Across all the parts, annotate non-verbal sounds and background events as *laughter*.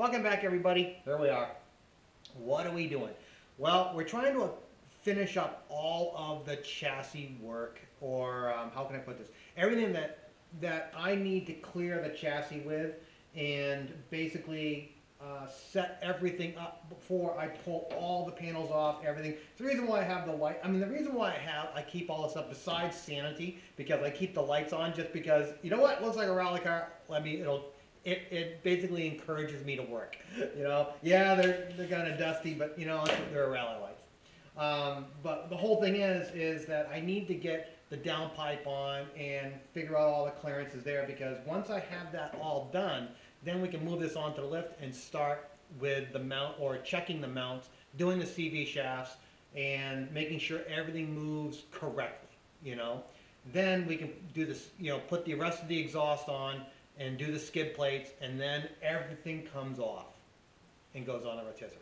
Welcome back everybody. Here we are. What are we doing? Well, we're trying to finish up all of the chassis work, or um, how can I put this? Everything that that I need to clear the chassis with, and basically uh, set everything up before I pull all the panels off, everything. The reason why I have the light, I mean, the reason why I have, I keep all this up besides sanity, because I keep the lights on just because, you know what, looks like a rally car, let me, it'll, it, it basically encourages me to work, you know? Yeah, they're, they're kinda dusty, but you know, they're a rally lights. Um, but the whole thing is, is that I need to get the downpipe on and figure out all the clearances there, because once I have that all done, then we can move this onto the lift and start with the mount or checking the mounts, doing the CV shafts, and making sure everything moves correctly, you know? Then we can do this, you know, put the rest of the exhaust on and do the skid plates, and then everything comes off and goes on a rotisserie.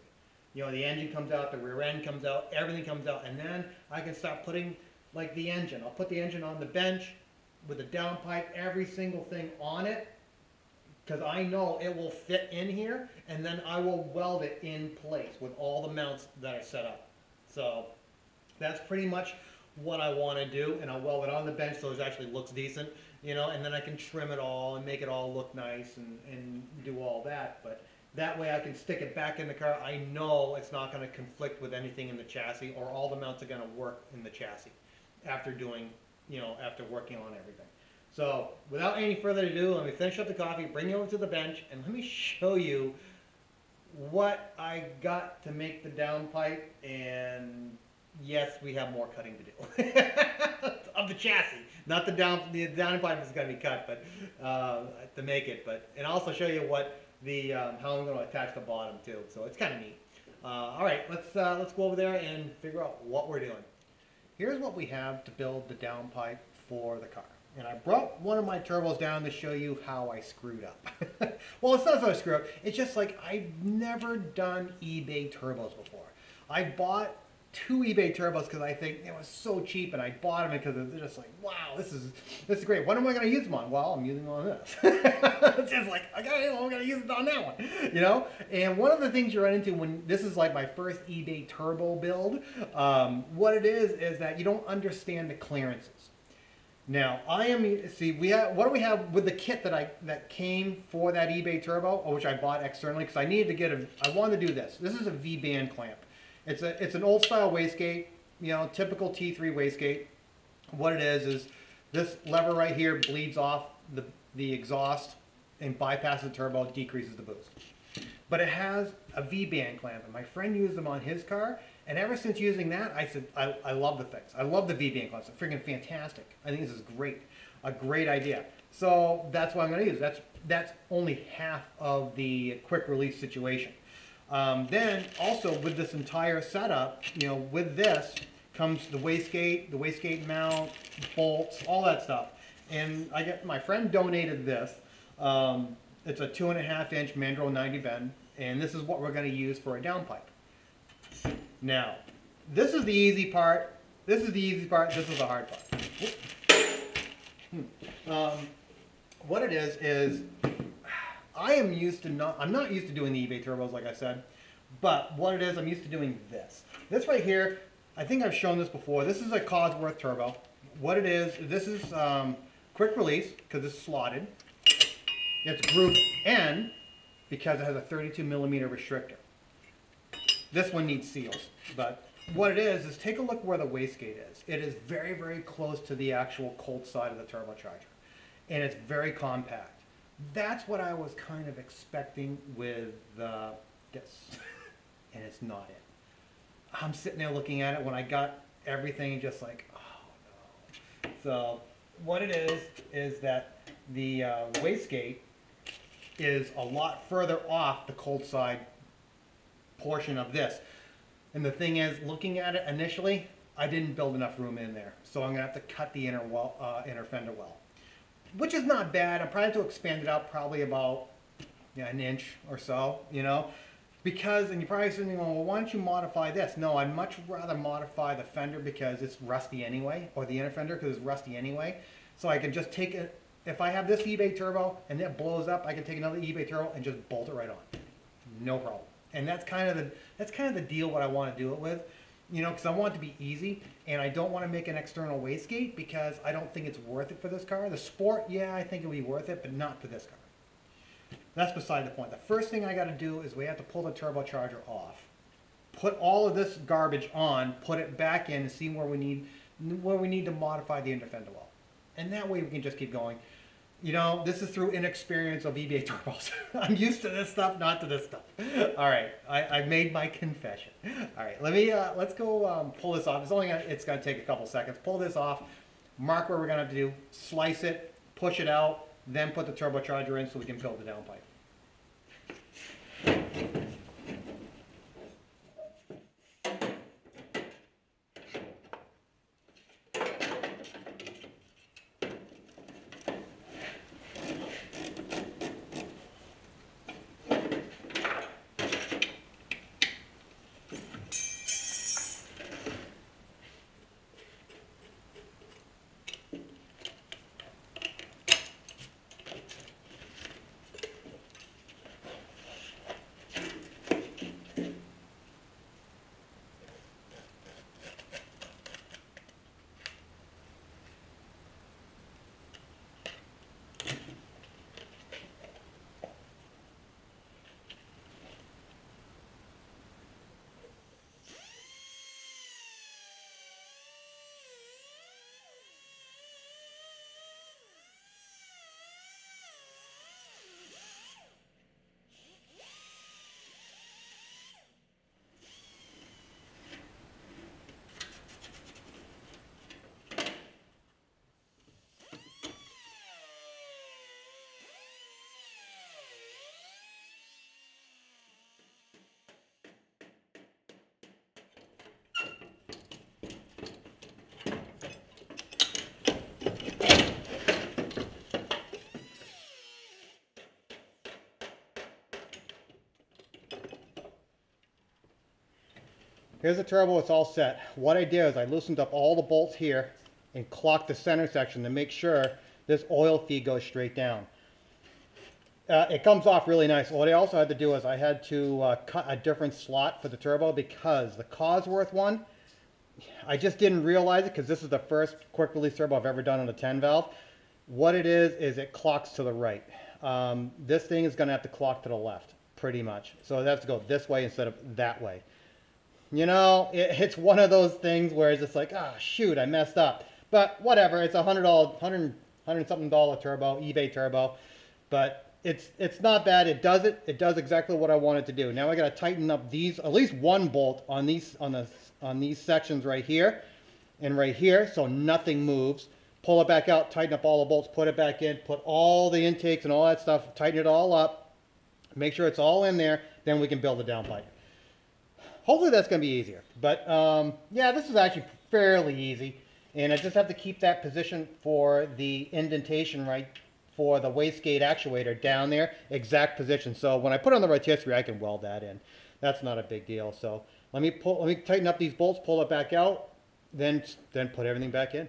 You know, the engine comes out, the rear end comes out, everything comes out, and then I can start putting, like the engine, I'll put the engine on the bench with the downpipe, every single thing on it, because I know it will fit in here, and then I will weld it in place with all the mounts that are set up. So that's pretty much what I want to do, and I'll weld it on the bench so it actually looks decent, you know, and then I can trim it all and make it all look nice and, and do all that. But that way I can stick it back in the car. I know it's not going to conflict with anything in the chassis, or all the mounts are going to work in the chassis after doing, you know, after working on everything. So without any further ado, let me finish up the coffee, bring you over to the bench, and let me show you what I got to make the downpipe. And yes, we have more cutting to do *laughs* of the chassis. Not the down the downpipe is going to be cut, but uh, to make it. But and also show you what the um, how I'm going to attach the bottom too. So it's kind of neat. Uh, all right, let's uh, let's go over there and figure out what we're doing. Here's what we have to build the downpipe for the car. And I brought one of my turbos down to show you how I screwed up. *laughs* well, it's not so I screwed up. It's just like I've never done eBay turbos before. I bought two eBay turbos because I think it was so cheap, and I bought them because they're just like, wow, this is this is great. What am I going to use them on? Well, I'm using them on this. *laughs* it's just like, okay, well, I'm going to use it on that one, you know. And one of the things you run into when this is like my first eBay turbo build, um, what it is is that you don't understand the clearances. Now I am see we have what do we have with the kit that I that came for that eBay Turbo, which I bought externally because I needed to get a I wanted to do this. This is a V band clamp. It's a it's an old style wastegate, you know, typical T3 wastegate. What it is is this lever right here bleeds off the the exhaust and bypasses the turbo, decreases the boost. But it has a V band clamp, and my friend used them on his car, and ever since using that, I said, I, I love the things. I love the V-band clamps. They're freaking fantastic. I think this is great. A great idea. So that's what I'm going to use. That's, that's only half of the quick release situation. Um, then also with this entire setup, you know, with this comes the wastegate, the wastegate mount, bolts, all that stuff. And I get my friend donated this. Um, it's a two and a half inch Mandrel 90 bend, and this is what we're going to use for a downpipe. Now, this is the easy part. This is the easy part. This is the hard part. Hmm. Um, what it is is I am used to not. I'm not used to doing the eBay turbos like I said, but what it is, I'm used to doing this. This right here. I think I've shown this before. This is a Cosworth turbo. What it is, this is um, quick release because it's slotted. It's group N because it has a 32 millimeter restrictor. This one needs seals, but what it is, is take a look where the wastegate is. It is very, very close to the actual cold side of the turbocharger. And it's very compact. That's what I was kind of expecting with uh, this. *laughs* and it's not it. I'm sitting there looking at it when I got everything just like, oh no. So what it is, is that the uh, wastegate is a lot further off the cold side portion of this. And the thing is, looking at it initially, I didn't build enough room in there. So I'm gonna have to cut the inner well, uh, inner fender well. Which is not bad. I'm probably to expand it out probably about an inch or so, you know. Because, and you're probably saying, well, why don't you modify this? No, I'd much rather modify the fender because it's rusty anyway, or the inner fender because it's rusty anyway. So I can just take it, if I have this eBay turbo and it blows up, I can take another eBay turbo and just bolt it right on no problem. And that's kind of the that's kind of the deal what I want to do it with, you know, because I want it to be easy, and I don't want to make an external wastegate because I don't think it's worth it for this car. The Sport, yeah, I think it'll be worth it, but not for this car. That's beside the point. The first thing I got to do is we have to pull the turbocharger off, put all of this garbage on, put it back in, and see where we need where we need to modify the interfender well, and that way we can just keep going. You know, this is through inexperience of eBay turbos. *laughs* I'm used to this stuff, not to this stuff. *laughs* All right, I, I made my confession. All right, let me uh, let's go um, pull this off. It's only gonna, it's gonna take a couple seconds. Pull this off. Mark where we're gonna do. Slice it, push it out, then put the turbocharger in so we can build the downpipe. Here's the turbo, it's all set. What I did is I loosened up all the bolts here and clocked the center section to make sure this oil feed goes straight down. Uh, it comes off really nice. What I also had to do is I had to uh, cut a different slot for the turbo because the Cosworth one, I just didn't realize it because this is the first quick release turbo I've ever done on a 10 valve. What it is, is it clocks to the right. Um, this thing is going to have to clock to the left, pretty much. So it has to go this way instead of that way. You know, it, it's one of those things where it's just like, ah, oh, shoot, I messed up. But whatever, it's a hundred dollar, hundred, hundred something dollar turbo, eBay turbo. But it's it's not bad. It does it. It does exactly what I want it to do. Now I got to tighten up these, at least one bolt on these on the on these sections right here, and right here, so nothing moves. Pull it back out, tighten up all the bolts, put it back in, put all the intakes and all that stuff, tighten it all up, make sure it's all in there. Then we can build a downpipe. Hopefully that's going to be easier. But um, yeah, this is actually fairly easy. And I just have to keep that position for the indentation right for the wastegate actuator down there, exact position. So when I put on the rotisserie, I can weld that in. That's not a big deal. So let me pull, let me tighten up these bolts, pull it back out, then then put everything back in.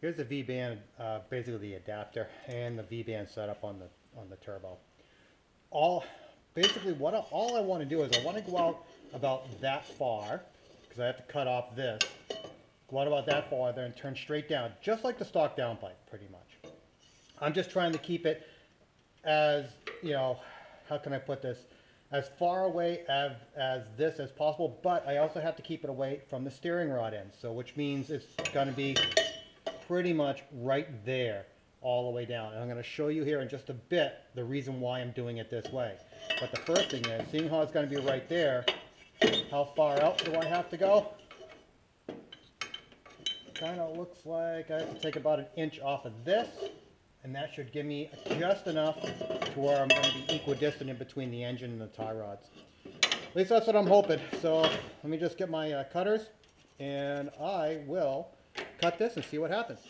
Here's the V-band, uh, basically the adapter and the V-band setup on the on the turbo. All basically what all I want to do is I want to go out about that far, because I have to cut off this, go out about that far, then turn straight down, just like the stock downpipe, pretty much. I'm just trying to keep it as, you know, how can I put this, as far away as, as this as possible, but I also have to keep it away from the steering rod end, so which means it's going to be pretty much right there all the way down. And I'm going to show you here in just a bit the reason why I'm doing it this way. But the first thing is, seeing how it's going to be right there, how far out do I have to go? Kind of looks like I have to take about an inch off of this, and that should give me just enough to where I'm going to be equidistant in between the engine and the tie rods. At least that's what I'm hoping. So let me just get my uh, cutters, and I will cut this and see what happens.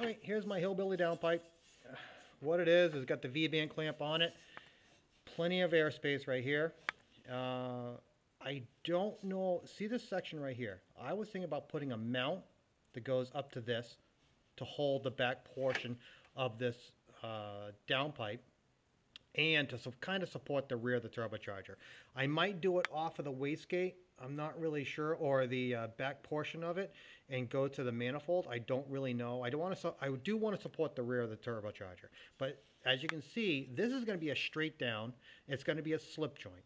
All right, here's my hillbilly downpipe. What it is, is got the V-band clamp on it. Plenty of airspace right here. Uh, I don't know, see this section right here? I was thinking about putting a mount that goes up to this to hold the back portion of this uh, downpipe and to kind of support the rear of the turbocharger. I might do it off of the wastegate, I'm not really sure, or the uh, back portion of it, and go to the manifold. I don't really know. I don't want to. Su- I do want to support the rear of the turbocharger, but as you can see, this is going to be a straight down. It's going to be a slip joint.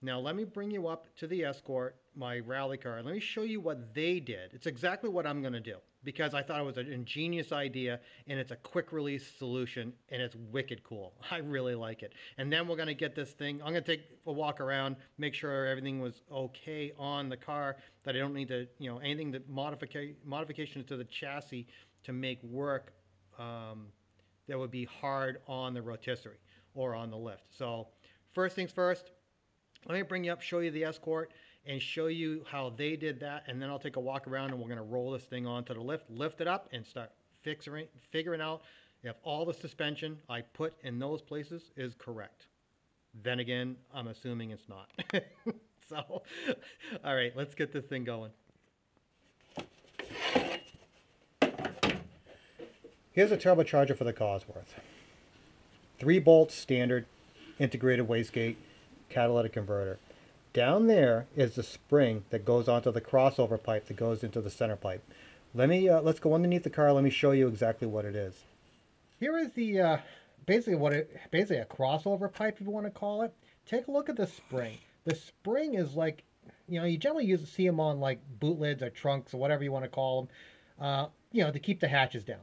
Now let me bring you up to the Escort, my rally car, let me show you what they did. It's exactly what I'm going to do because I thought it was an ingenious idea and it's a quick release solution and it's wicked cool. *laughs* I really like it. And then we're going to get this thing, I'm going to take a walk around, make sure everything was okay on the car, that I don't need to, you know, anything that modification modifications to the chassis to make work um, that would be hard on the rotisserie or on the lift. So first things first, let me bring you up, show you the Escort, and show you how they did that, and then I'll take a walk around and we're gonna roll this thing onto the lift, lift it up, and start fixing, figuring out if all the suspension I put in those places is correct. Then again, I'm assuming it's not. *laughs* so, all right, let's get this thing going. Here's a turbocharger for the Cosworth. Three bolts standard, integrated wastegate, catalytic converter. Down there is the spring that goes onto the crossover pipe that goes into the center pipe. Let me uh, let's go underneath the car. Let me show you exactly what it is. Here is the uh, basically what it basically a crossover pipe if you want to call it. Take a look at the spring. The spring is like you know you generally use to see them on like boot lids or trunks or whatever you want to call them. Uh, you know to keep the hatches down.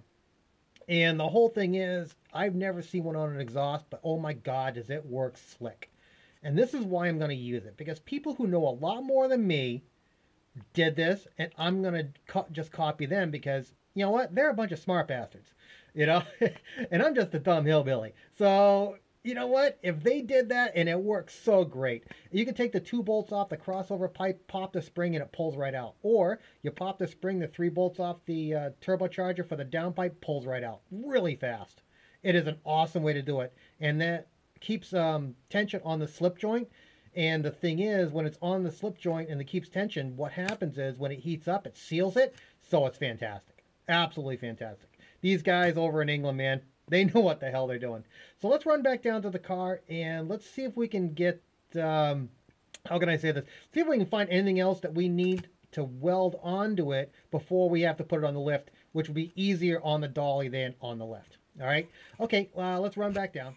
And the whole thing is, I've never seen one on an exhaust, but oh my god, does it work slick. And this is why I'm going to use it, because people who know a lot more than me did this, and I'm going to co- just copy them because, you know what, they're a bunch of smart bastards, you know? *laughs* and I'm just a dumb hillbilly. So, you know what, if they did that and it works so great, you can take the two bolts off the crossover pipe, pop the spring, and it pulls right out. Or you pop the spring, the three bolts off the uh, turbocharger for the downpipe, pulls right out really fast. It is an awesome way to do it. And that keeps um, tension on the slip joint. And the thing is, when it's on the slip joint and it keeps tension, what happens is when it heats up, it seals it. So it's fantastic. Absolutely fantastic. These guys over in England, man, *laughs* they know what the hell they're doing. So let's run back down to the car and let's see if we can get, um, how can I say this? See if we can find anything else that we need to weld onto it before we have to put it on the lift, which will be easier on the dolly than on the lift. All right. Okay. Uh, let's run back down.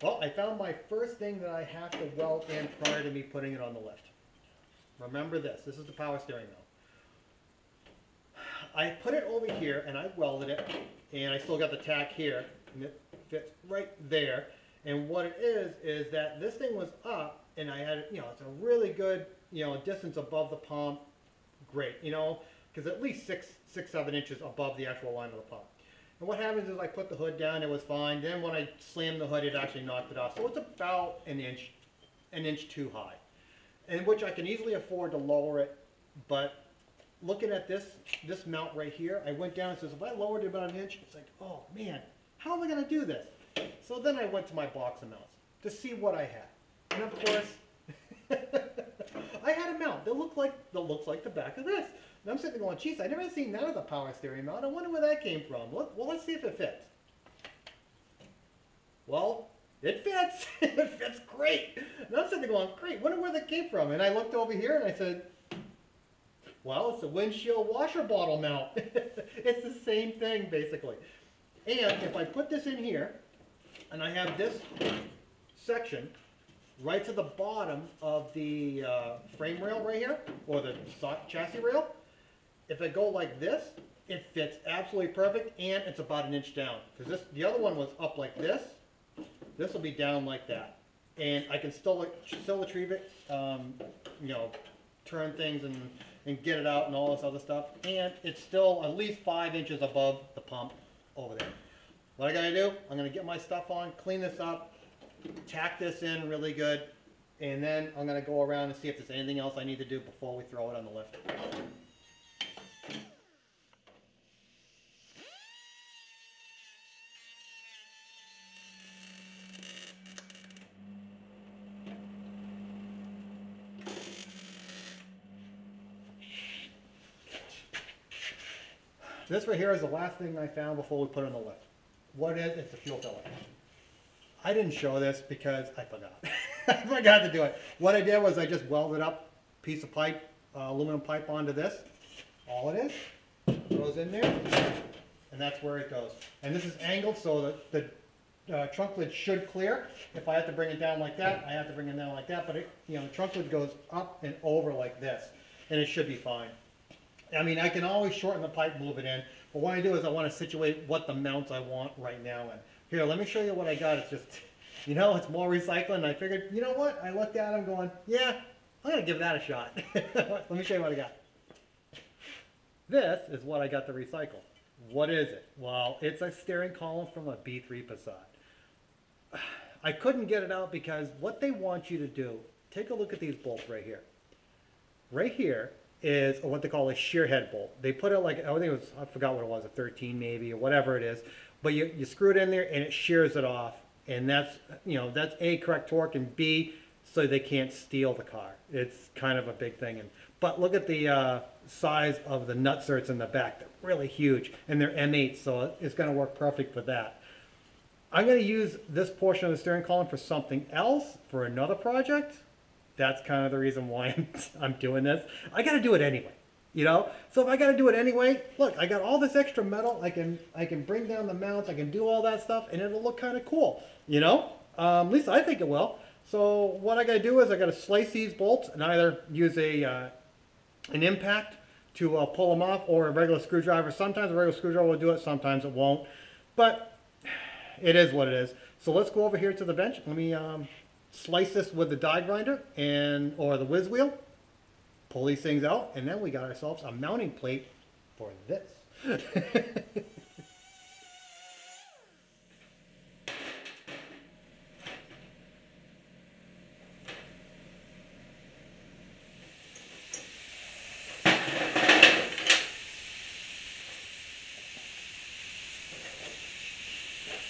Well, I found my first thing that I have to weld in prior to me putting it on the lift. Remember this. This is the power steering wheel. I put it over here and I welded it and I still got the tack here and it fits right there. And what it is, is that this thing was up and I had, you know, it's a really good, you know, distance above the pump. Great, you know, because at least six, six, seven inches above the actual line of the pump. And what happens is I put the hood down, it was fine. Then when I slammed the hood, it actually knocked it off. So it's about an inch, an inch too high. And which I can easily afford to lower it. But looking at this, this mount right here, I went down and says, if I lowered it about an inch, it's like, oh man, how am I gonna do this? So then I went to my box of mounts to see what I had. And of course, *laughs* I had a mount that looked like that looks like the back of this. And I'm sitting going, geez, I never seen that as a power steering mount. I wonder where that came from. Well, let's see if it fits. Well, it fits. *laughs* it fits great. And I'm sitting going, great, wonder where that came from. And I looked over here and I said, well, it's a windshield washer bottle mount. *laughs* it's the same thing, basically. And if I put this in here, and I have this section right to the bottom of the uh, frame rail right here, or the chassis rail, if I go like this, it fits absolutely perfect, and it's about an inch down. Because this, the other one was up like this. This will be down like that, and I can still still retrieve it. Um, you know, turn things and and get it out and all this other stuff, and it's still at least five inches above the pump over there. What I gotta do? I'm gonna get my stuff on, clean this up, tack this in really good, and then I'm gonna go around and see if there's anything else I need to do before we throw it on the lift. This right here is the last thing I found before we put it on the lift. What is, it's a fuel filler. I didn't show this because I forgot. *laughs* I forgot to do it. What I did was I just welded up piece of pipe, uh, aluminum pipe onto this. All it is, goes in there, and that's where it goes. And this is angled so that the uh, trunk lid should clear. If I have to bring it down like that, I have to bring it down like that, but it, you know, the trunk lid goes up and over like this, and it should be fine. I mean, I can always shorten the pipe, move it in, but what I do is I wanna situate what the mounts I want right now in. Here, let me show you what I got, it's just, *laughs* you know, it's more recycling, I figured, you know what, I looked at them going, yeah, I'm gonna give that a shot. *laughs* Let me show you what I got. This is what I got to recycle. What is it? Well, it's a steering column from a B3 Passat. I couldn't get it out because what they want you to do, take a look at these bolts right here. Right here is what they call a shear head bolt. They put it like, I think it was, I forgot what it was, a 13 maybe, or whatever it is. But you, you screw it in there and it shears it off. And that's, you know, that's A, correct torque, and B, so they can't steal the car. It's kind of a big thing. And But look at the uh, size of the nutserts in the back. They're really huge. And they're M8, so it's going to work perfect for that. I'm going to use this portion of the steering column for something else, for another project. That's kind of the reason why I'm, *laughs* I'm doing this. I got to do it anyway, you know? So if I got to do it anyway, look, I got all this extra metal. I can, I can bring down the mounts. I can do all that stuff, and it'll look kind of cool, you know? Um, at least I think it will. So what I got to do is I got to slice these bolts and either use a uh, an impact to uh, pull them off or a regular screwdriver. Sometimes a regular screwdriver will do it, sometimes it won't. But *sighs* it is what it is. So let's go over here to the bench. Let me um, slice this with the die grinder and or the whiz wheel. Pull these things out, and then we got ourselves a mounting plate for this. *laughs*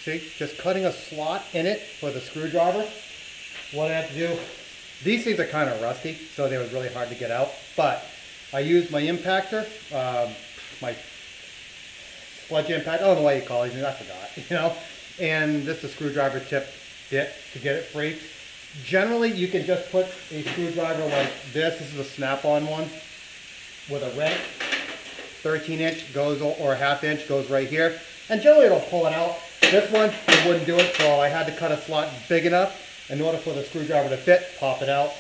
See, just cutting a slot in it for the screwdriver. What I have to do, these things are kind of rusty, so they were really hard to get out. But I used my impactor, um, my sludge impact, I don't know what you call these I forgot, *laughs* you know. And this is a screwdriver tip bit to get it free. Generally, you can just put a screwdriver like this. This is a snap-on one with a wrench. 13 inch goes, or a half inch goes right here. And generally it'll pull it out. This one, it wouldn't do it, so I had to cut a slot big enough in order for the screwdriver to fit, pop it out.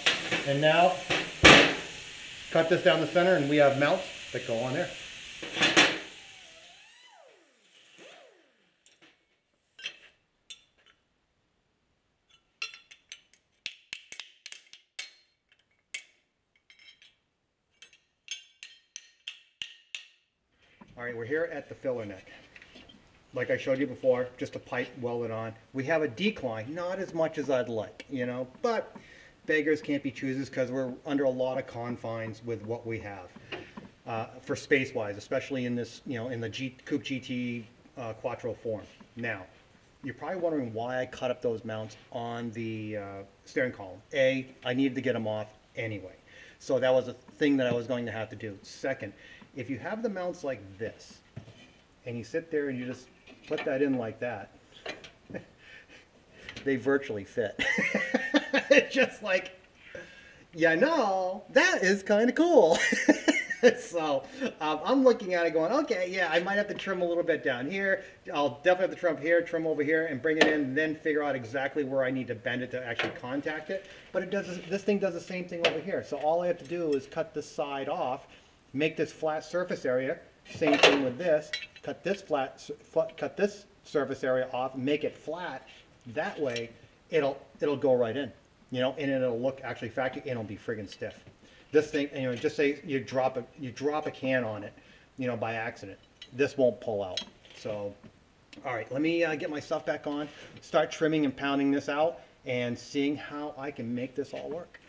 And now, cut this down the center and we have mounts that go on there. All right, we're here at the filler neck. Like I showed you before, just a pipe welded on. We have a decline, not as much as I'd like, you know, but beggars can't be choosers because we're under a lot of confines with what we have. Uh, for space-wise, especially in this, you know, in the G, Coupe GT uh, Quattro form. Now, you're probably wondering why I cut up those mounts on the uh, steering column. A, I needed to get them off anyway. So that was a thing that I was going to have to do. Second, if you have the mounts like this, and you sit there and you just put that in like that, *laughs* they virtually fit. *laughs* it's just like, yeah, no, that is kind of cool. *laughs* so um, I'm looking at it going, okay, yeah, I might have to trim a little bit down here. I'll definitely have to trim here, trim over here, and bring it in, and then figure out exactly where I need to bend it to actually contact it. But it does this thing does the same thing over here. So all I have to do is cut this side off, make this flat surface area. Same thing with this. Cut this flat, cut this surface area off, make it flat. That way, it'll it'll go right in, you know, and it'll look actually factory, and it'll be friggin' stiff. This thing, you know, just say you drop a you drop a can on it, you know, by accident. This won't pull out. So, all right, let me uh, get my stuff back on, start trimming and pounding this out, and seeing how I can make this all work.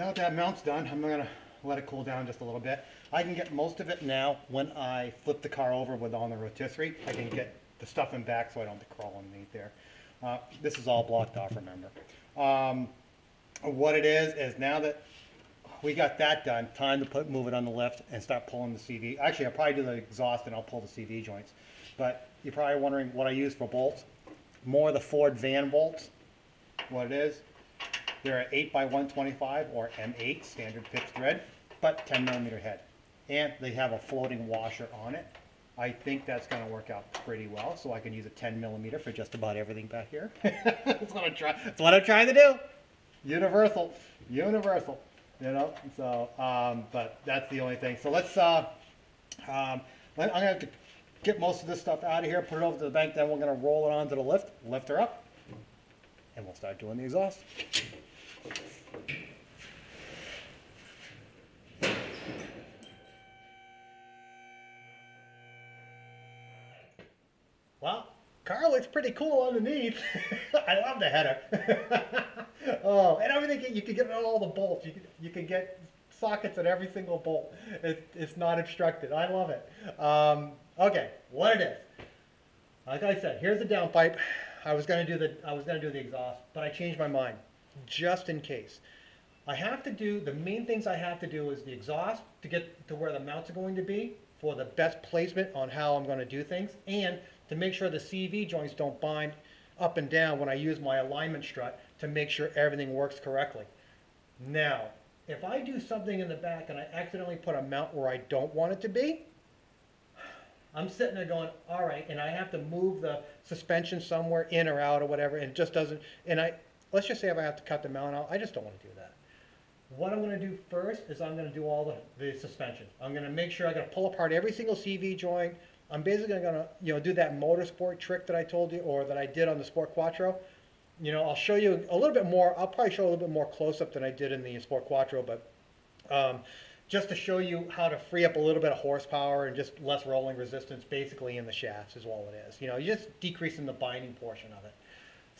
Now that that mount's done, I'm gonna let it cool down just a little bit. I can get most of it now when I flip the car over with on the rotisserie. I can get the stuff in back so I don't have to crawl underneath there. Uh, this is all blocked off, remember. Um, what it is, is now that we got that done, time to put, move it on the lift and start pulling the CV. Actually, I'll probably do the exhaust and I'll pull the CV joints. But you're probably wondering what I use for bolts. More the Ford van bolts. What it is, they're an eight by one twenty-five or M8 standard fixed thread, but ten millimeter head. And they have a floating washer on it. I think that's gonna work out pretty well, so I can use a ten millimeter for just about everything back here. *laughs* That's what I'm trying, that's what I'm trying to do. Universal, universal, you know, so, um, but that's the only thing. So let's, uh, um, I'm gonna to get most of this stuff out of here, put it over to the bank, then we're gonna roll it onto the lift, lift her up, and we'll start doing the exhaust. Well, car looks pretty cool underneath. *laughs* I love the header. *laughs* oh, and I everything you can get all the bolts. You can you can get sockets at every single bolt. It, it's not obstructed. I love it. Um, okay, what it is. Like I said, here's the downpipe. I was gonna do the I was gonna do the exhaust, but I changed my mind, just in case. I have to do the main things I have to do is the exhaust to get to where the mounts are going to be for the best placement on how I'm going to do things, and to make sure the CV joints don't bind up and down when I use my alignment strut to make sure everything works correctly. Now, if I do something in the back and I accidentally put a mount where I don't want it to be, I'm sitting there going, all right, and I have to move the suspension somewhere in or out or whatever, and it just doesn't, and I, let's just say if I have to cut the mount out, I just don't wanna do that. What I'm gonna do first is I'm gonna do all the, the suspension. I'm gonna make sure I gotta pull apart every single CV joint. I'm basically gonna, you know, do that motorsport trick that I told you, or that I did on the Sport Quattro. You know, I'll show you a little bit more, I'll probably show a little bit more close-up than I did in the Sport Quattro, but um, just to show you how to free up a little bit of horsepower and just less rolling resistance basically in the shafts is all it is. You know, you're just decreasing the binding portion of it.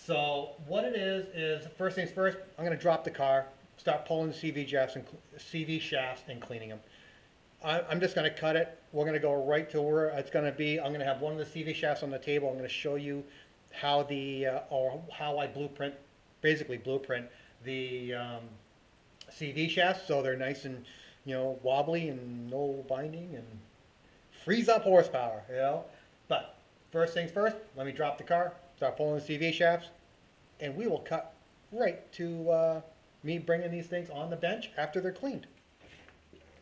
So what it is, is first things first, I'm gonna drop the car, start pulling the CV shafts and, CV shafts and cleaning them. I, I'm just gonna cut it, we're gonna go right to where it's gonna be, I'm gonna have one of the CV shafts on the table, I'm gonna show you how the, uh, or how I blueprint, basically blueprint the, um, CV shafts, so they're nice and, you know, wobbly and no binding and frees up horsepower, you know? But first things first, let me drop the car, start pulling the CV shafts, and we will cut right to uh, me bringing these things on the bench after they're cleaned.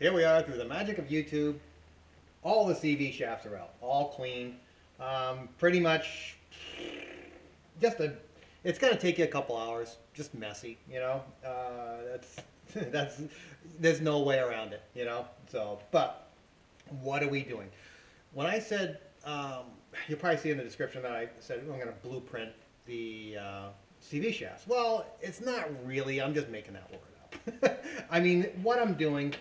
Here we are through the magic of YouTube. All the CV shafts are out, all clean. Um, pretty much just a it's gonna take you a couple hours just messy you know uh, that's *laughs* that's there's no way around it you know so but what are we doing when i said um, you'll probably see in the description that i said i'm gonna blueprint the uh, cv shafts well it's not really i'm just making that word up *laughs* i mean what i'm doing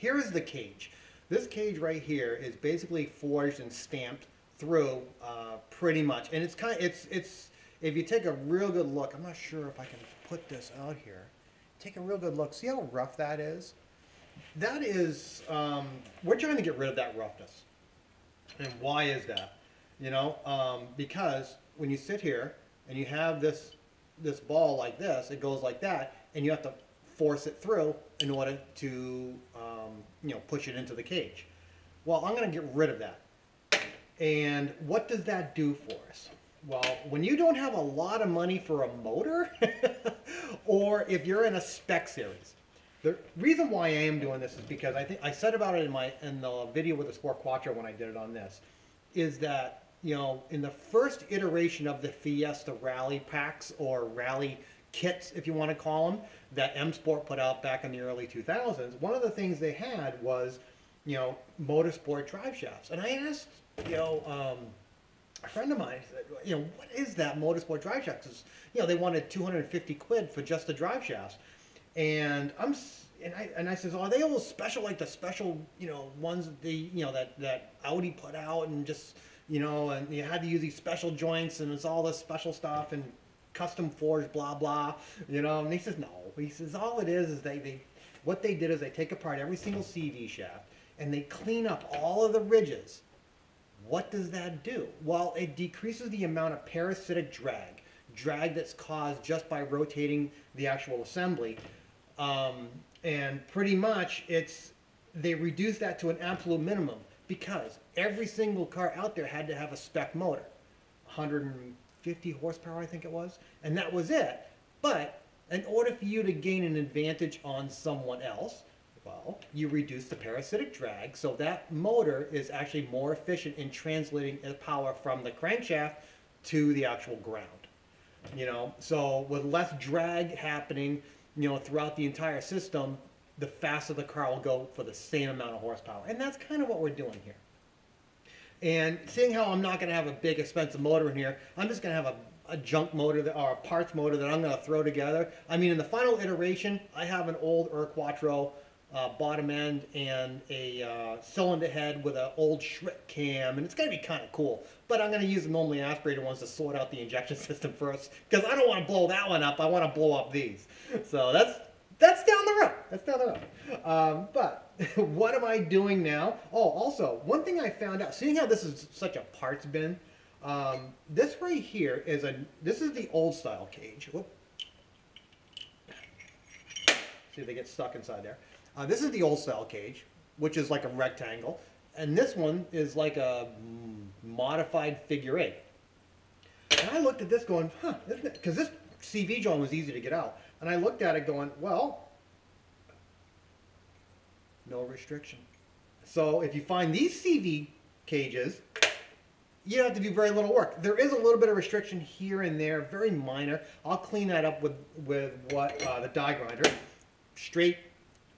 here is the cage. This cage right here is basically forged and stamped through uh, pretty much, and it's kind of it's it's if you take a real good look. I'm not sure if I can put this out here. Take a real good look. See how rough that is. That is um, we're trying to get rid of that roughness. And why is that? You know, um, because when you sit here and you have this this ball like this, it goes like that, and you have to force it through in order to um, you know push it into the cage. Well, I'm going to get rid of that. And what does that do for us? Well, when you don't have a lot of money for a motor, *laughs* or if you're in a spec series, the reason why I am doing this is because I think I said about it in my in the video with the Sport Quattro when I did it on this, is that you know in the first iteration of the Fiesta Rally packs or Rally kits, if you want to call them, that M Sport put out back in the early 2000s, one of the things they had was you know motorsport drive shafts, and I asked you know. Um, a friend of mine said, you know, what is that motorsport drive shaft? 'Cause, you know, they wanted 250 quid for just the drive shafts. And I'm, and I, and I says, are they all special, like the special, you know, ones that the, you know, that, that Audi put out and just, you know, and you had to use these special joints and it's all this special stuff and custom forged, blah, blah, you know, and he says, no, he says all it is is they, they what they did is they take apart every single CV shaft and they clean up all of the ridges. What does that do? Well, it decreases the amount of parasitic drag, drag that's caused just by rotating the actual assembly. Um, and pretty much it's they reduce that to an absolute minimum because every single car out there had to have a spec motor. 150 horsepower i think it was and that was it. But in order for you to gain an advantage on someone else well you reduce the parasitic drag. So that motor is actually more efficient in translating the power from the crankshaft to the actual ground you know? So with less drag happening you know throughout the entire system the faster the car will go for the same amount of horsepower. And that's kind of what we're doing here. And seeing how i'm not going to have a big expensive motor in here i'm just going to have a, a junk motor that, or a parts motor that i'm going to throw together. I mean in the final iteration i have an old Ur Quattro uh, bottom end and a uh, cylinder head with an old Schrick cam, and it's going to be kind of cool. But I'm going to use the normally aspirated ones to sort out the injection *laughs* system first, because I don't want to blow that one up. I want to blow up these. So that's that's down the road. That's down the road. Um, but *laughs* what am I doing now? Oh, also one thing I found out, seeing how this is such a parts bin, um, this right here is a this is the old style cage. Whoop. See, they get stuck inside there. Uh, this is the old style cage, which is like a rectangle, and this one is like a modified figure eight. And I looked at this going, huh, because this CV joint was easy to get out. And I looked at it going, well, no restriction. So if you find these CV cages, you don't have to do very little work. There is a little bit of restriction here and there, very minor. I'll clean that up with, with what uh, the die grinder. Straight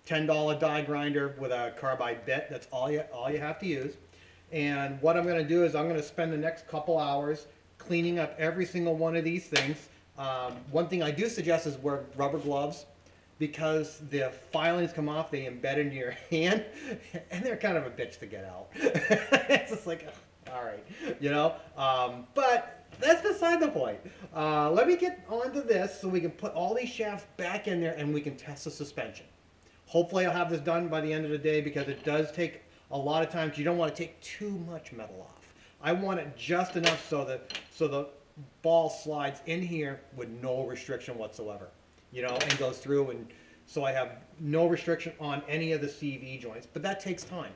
$10 die grinder with a carbide bit. That's all you, all you have to use. And what I'm going to do is I'm going to spend the next couple hours cleaning up every single one of these things. Um, one thing I do suggest is wear rubber gloves because the filings come off, they embed into your *laughs* hand, and they're kind of a bitch to get out. *laughs* it's just like, all right, you know. Um, but that's beside the point. Uh, let me get onto this so we can put all these shafts back in there and we can test the suspension. Hopefully, I'll have this done by the end of the day because it does take a lot of times. You don't want to take too much metal off. I want it just enough so that so the ball slides in here with no restriction whatsoever, you know, and goes through and so I have no restriction on any of the CV joints, but that takes time.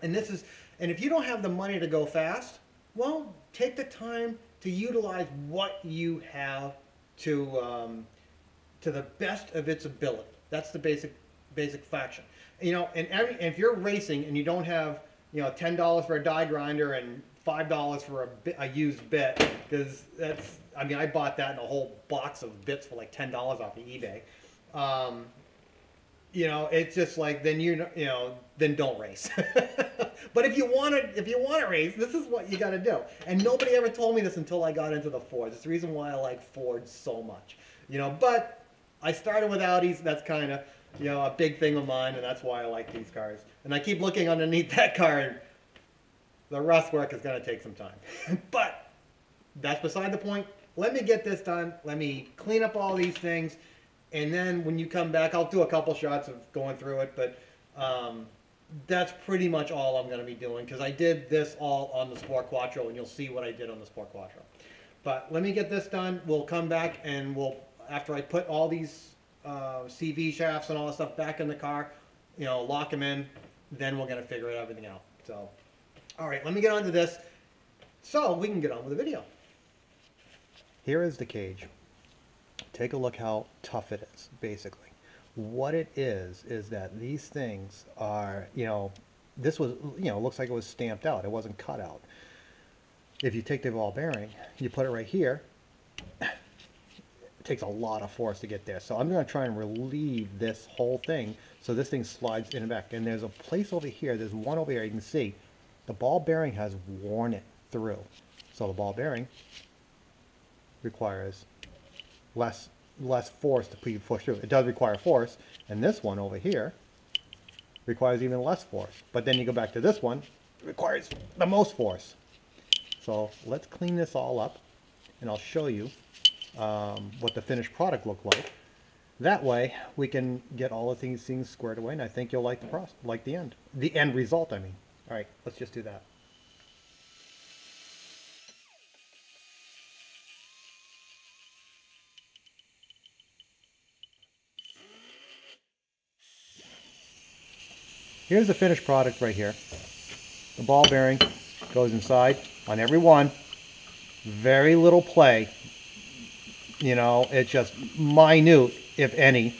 And this is, and if you don't have the money to go fast, well, take the time to utilize what you have to, um, to the best of its ability. That's the basic, basic faction. You know, and every, if you're racing and you don't have, you know, ten dollars for a die grinder and five dollars for a, a used bit because that's I mean I bought that in a whole box of bits for like ten dollars off of eBay. Um, you know, it's just like then you you know then don't race. *laughs* but if you want to if you want to race, this is what you got to do. And nobody ever told me this until I got into the Fords. It's the reason why I like Fords so much. You know, but I started with Audis. That's kind of you know a big thing of mine, and that's why I like these cars. And I keep looking underneath *laughs* that car and the rust work is going to take some time. *laughs* but that's beside the point. Let me get this done. Let me clean up all these things. And then when you come back, I'll do a couple shots of going through it. But um, that's pretty much all I'm going to be doing because I did this all on the Sport Quattro, and you'll see what I did on the Sport Quattro. But let me get this done. We'll come back and we'll, after I put all these uh, CV shafts and all that stuff back in the car, you know, lock them in, then we're going to figure everything out. So. All right, let me get on to this so we can get on with the video. Here is the cage. Take a look how tough it is, basically. What it is, is that these things are, you know, this was, you know, looks like it was stamped out. It wasn't cut out. If you take the ball bearing, you put it right here, takes a lot of force to get there. So I'm going to try and relieve this whole thing so this thing slides in and back. And there's a place over here, there's one over here you can see the ball bearing has worn it through. So the ball bearing requires less less force to push through. It does require force, and this one over here requires even less force. But then you go back to this one, requires the most force. So let's clean this all up, and I'll show you um, what the finished product looked like. That way, we can get all of these things squared away, and I think you'll like the process, like the end, the end result. I mean. All right, let's just do that. Here's the finished product right here. The ball bearing goes inside on every one. Very little play. You know, it's just minute, if any.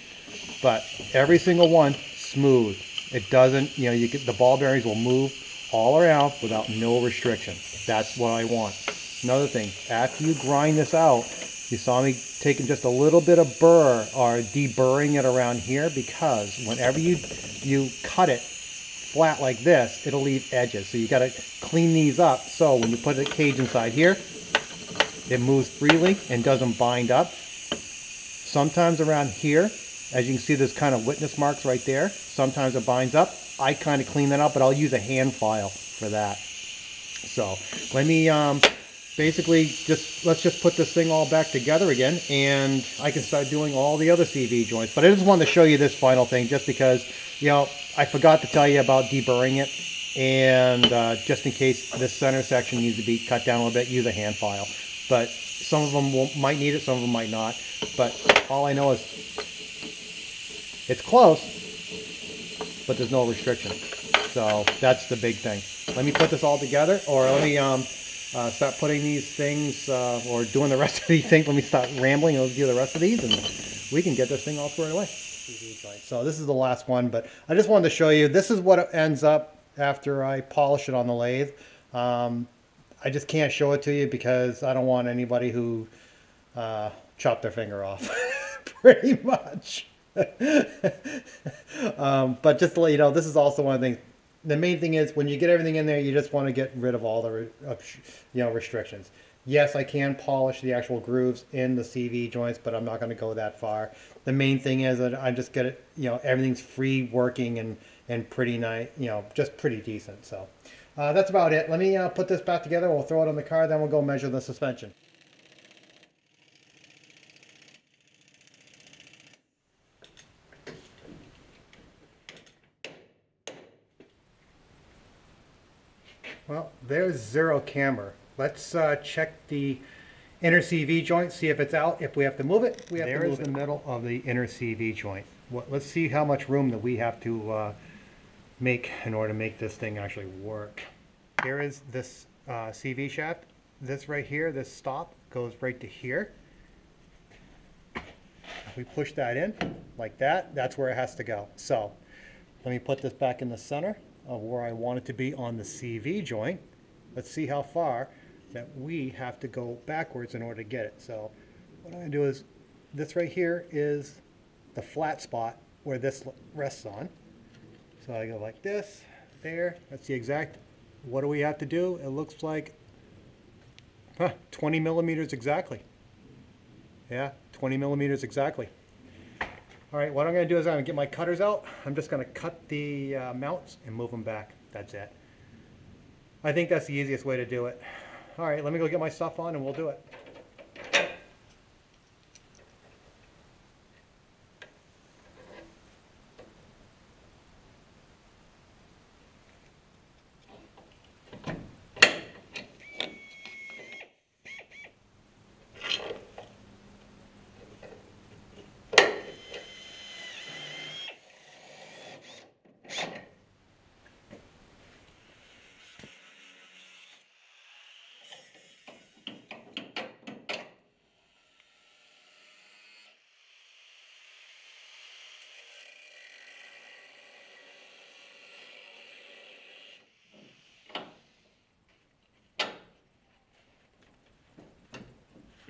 But every single one, smooth. It doesn't, you know, you get, the ball bearings will move all around without no restriction. That's what I want. Another thing, after you grind this out, you saw me taking just a little bit of burr or deburring it around here because whenever you you cut it flat like this, it'll leave edges. So you got to clean these up. So when you put the cage inside here, it moves freely and doesn't bind up. Sometimes around here, as you can see, there's kind of witness marks right there. Sometimes it binds up. I kind of clean that up, but I'll use a hand file for that. So let me um, basically just, let's just put this thing all back together again and I can start doing all the other CV joints. But I just wanted to show you this final thing just because, you know, I forgot to tell you about deburring it. And uh, just in case this center section needs to be cut down a little bit, use a hand file. But some of them will, might need it, some of them might not. But all I know is it's close, but there's no restriction. So that's the big thing. Let me put this all together, or let me um, uh, start putting these things, uh, or doing the rest of these things. Let me start rambling and let's do the rest of these, and we can get this thing all squared away. So this is the last one, but I just wanted to show you, this is what it ends up after I polish it on the lathe. Um, I just can't show it to you because I don't want anybody who uh, chopped their finger off, *laughs* pretty much. *laughs* um, but just to let you know, this is also one of the things. The main thing is when you get everything in there, you just want to get rid of all the you know restrictions. Yes, I can polish the actual grooves in the CV joints, but I'm not going to go that far. The main thing is that I just get it, you know, everything's free working and and pretty nice, you know, just pretty decent. So uh, that's about it. Let me uh, put this back together. We'll throw it on the car, then we'll go measure the suspension. Well, there's zero camber. Let's uh, check the inner CV joint, see if it's out. If we have to move it, we have to move it. The middle of the inner CV joint. What, let's see how much room that we have to uh, make in order to make this thing actually work. Here is this uh, CV shaft. This right here, this stop goes right to here. If we push that in like that, that's where it has to go. So let me put this back in the center of where I want it to be on the CV joint. Let's see how far that we have to go backwards in order to get it. So what I'm gonna do is, this right here is the flat spot where this rests on. So I go like this, there, that's the exact, what do we have to do? It looks like, huh, 20 millimeters exactly. Yeah, 20 millimeters exactly. All right, what I'm gonna do is I'm gonna get my cutters out. I'm just gonna cut the uh, mounts and move them back. That's it. I think that's the easiest way to do it. All right, let me go get my stuff on and we'll do it.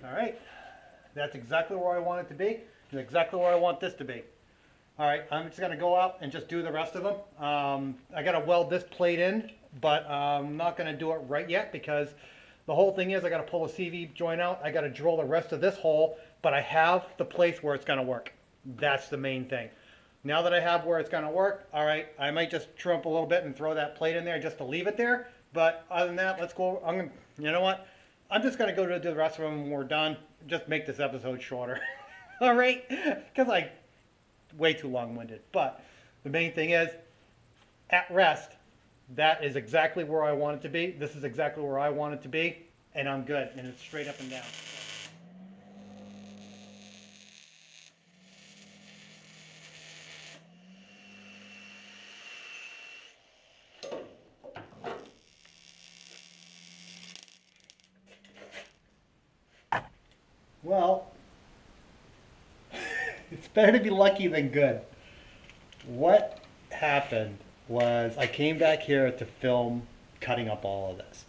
All right, that's exactly where I want it to be, exactly where I want this to be. All right, I'm just gonna go out and just do the rest of them. Um, I gotta weld this plate in, but I'm not gonna do it right yet because the whole thing is I gotta pull a CV joint out, I gotta drill the rest of this hole, but I have the place where it's gonna work. That's the main thing. Now that I have where it's gonna work, all right, I might just trim up a little bit and throw that plate in there just to leave it there. But other than that, let's go, I'm gonna, you know what? I'm just gonna go to the rest of them when we're done. Just make this episode shorter. *laughs* All right, because I way too long-winded. But the main thing is, at rest, that is exactly where I want it to be. This is exactly where I want it to be, and I'm good. And it's straight up and down. Well, *laughs* it's better to be lucky than good. What happened was I came back here to film cutting up all of this.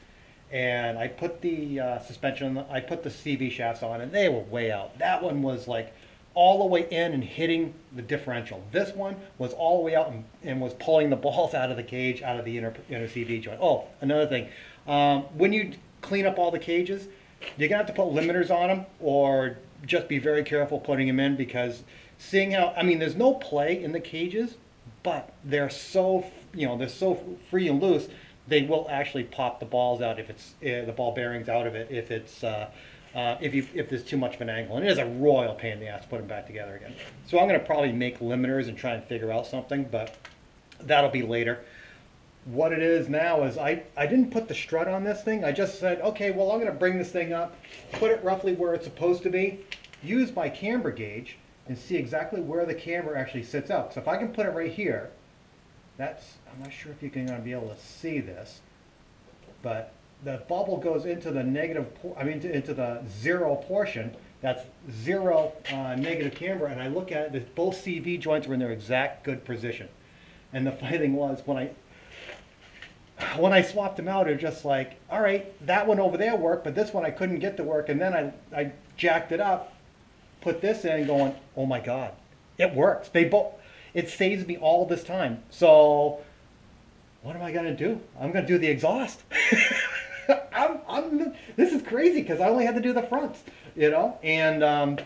And I put the uh, suspension, I put the CV shafts on, and they were way out. That one was like all the way in and hitting the differential. This one was all the way out and, and was pulling the balls *laughs* out of the cage, out of the inner, inner CV joint. Oh, another thing. Um, when you clean up all the cages, you're gonna have to put limiters on them or just be very careful putting them in because seeing how, I mean, there's no play in the cages, but they're so, you know, they're so free and loose, they will actually pop the balls out if it's, uh, the ball bearings out of it, if it's, uh, uh, if you, if there's too much of an angle. And it is a royal pain in the ass to put them back together again. So I'm gonna probably make limiters and try and figure out something, but that'll be later. What it is now is I, I didn't put the strut on this thing. I just said, okay, well, I'm gonna bring this thing up, put it roughly where it's supposed to be, use my camber gauge and see exactly where the camber actually sits out. So if I can put it right here, that's, I'm not sure if you can gonna be able to see this, but the bubble goes into the negative, I mean, into, into the zero portion. That's zero uh, negative camber, and I look at it, both CV joints were in their exact good position. And the *laughs* funny thing was, when I when I swapped them out, they're just like, all right, that one over there worked, but this one I couldn't get to work. And then I, I jacked it up, put this in, going, oh my God, it works. They both, it saves me all this time. So what am I gonna do? I'm gonna do the exhaust. *laughs* I'm, I'm, this is crazy because I only had to do the fronts, you know, and um,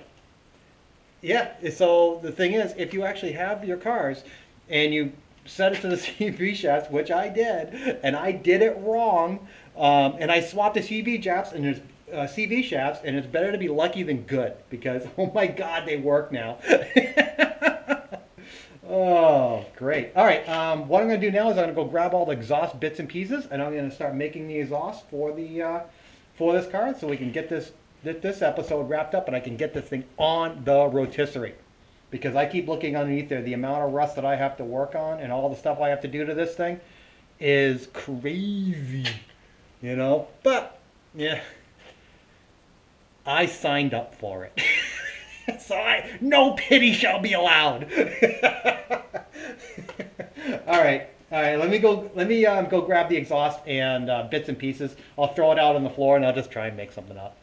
yeah. So the thing is, if you actually have your cars and you set it to the *laughs* CV shafts, which I did, and I did it wrong, um, and I swapped the CV shafts and there's uh, CV shafts, and it's better to be lucky than good because *laughs* oh my God, they work now. *laughs* Oh, great. All right, um, what I'm gonna do now is I'm gonna go grab all the exhaust bits and pieces, and I'm gonna start making the exhaust for the, uh, for this car, so we can get this, this episode wrapped up, and I can get this thing on the rotisserie. Because I keep looking underneath there, the amount of rust that I have to work on, and all the stuff I have to do to this thing is crazy, you know? But, yeah, I signed up for it. *laughs* so I, no pity shall be allowed. *laughs* all right, all right. Let me go. Let me um, go grab the exhaust and uh, bits and pieces. I'll throw it out on the floor and I'll just try and make something up.